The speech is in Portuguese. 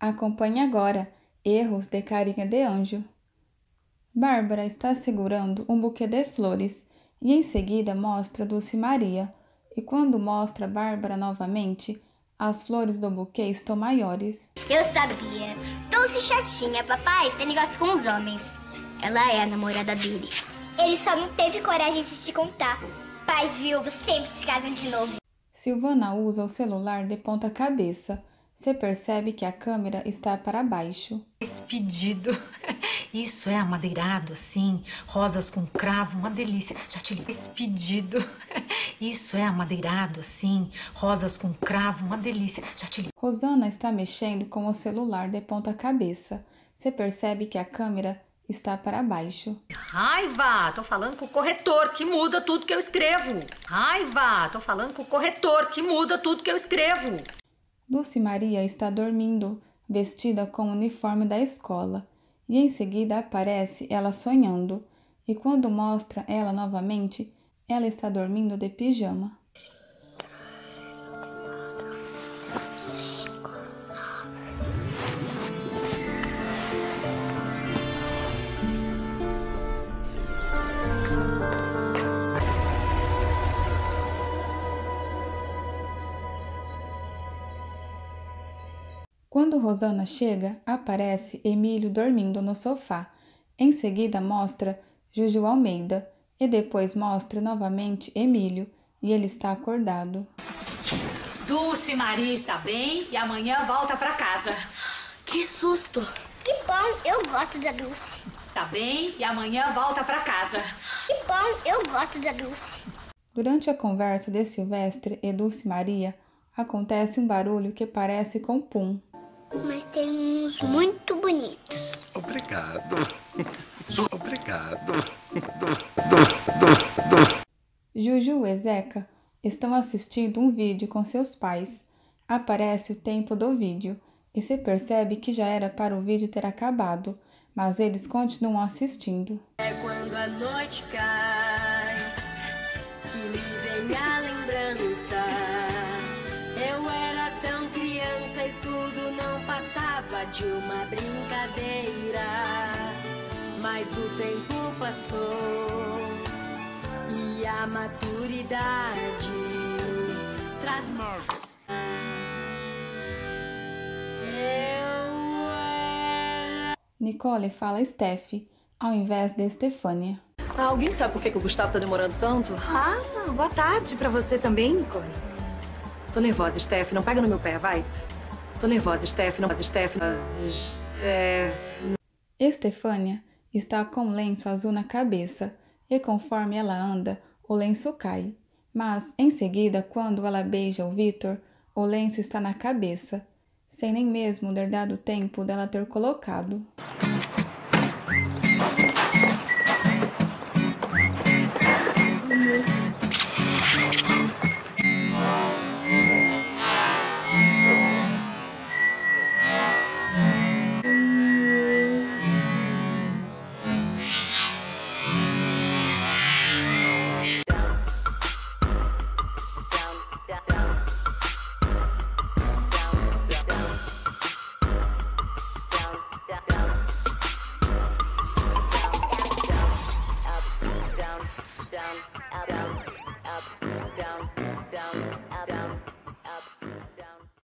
Acompanhe agora Erros de Carinha de Anjo. Bárbara está segurando um buquê de flores e em seguida mostra Dulce Maria. E quando mostra Bárbara novamente, as flores do buquê estão maiores. Eu sabia. Dulce chatinha, papai, tem negócio com os homens. Ela é a namorada dele. Ele só não teve coragem de te contar. Pais viúvos sempre se casam de novo. Silvana usa o celular de ponta cabeça. Você percebe que a câmera está para baixo. Esse pedido. Isso é amadeirado assim, rosas com cravo, uma delícia. Já te li. Esse pedido. Isso é amadeirado assim, rosas com cravo, uma delícia. Já te. Rosana está mexendo com o celular de ponta cabeça. Você percebe que a câmera está para baixo. Raiva! Tô falando com o corretor que muda tudo que eu escrevo. Raiva! Tô falando com o corretor que muda tudo que eu escrevo. Dulce Maria está dormindo, vestida com o uniforme da escola, e em seguida aparece ela sonhando, e quando mostra ela novamente, ela está dormindo de pijama. Quando Rosana chega, aparece Emílio dormindo no sofá. Em seguida mostra Juju Almeida e depois mostra novamente Emílio e ele está acordado. Dulce Maria está bem e amanhã volta para casa. Que susto! Que bom, eu gosto da Dulce. Tá bem e amanhã volta para casa. Que bom, eu gosto da Dulce. Durante a conversa de Silvestre e Dulce Maria, acontece um barulho que parece com pum. Mas tem uns muito bonitos. Obrigado. Obrigado. Juju e Zeca estão assistindo um vídeo com seus pais. Aparece o tempo do vídeo e se percebe que já era para o vídeo ter acabado, mas eles continuam assistindo. É quando a noite cai de uma brincadeira. Mas o tempo passou e a maturidade traz Eu era. Nicole fala Steph, ao invés de Estefânia. Ah, alguém sabe por que, que o Gustavo tá demorando tanto? Ah, boa tarde pra você também, Nicole. Tô nervosa, Steph. Não pega no meu pé, vai. Tô nervosa, Steph. Não. É... Estefânia está com um lenço azul na cabeça e conforme ela anda, o lenço cai. Mas em seguida, quando ela beija o Vitor, o lenço está na cabeça, sem nem mesmo ter dado tempo dela ter colocado. down, up, down, up, down.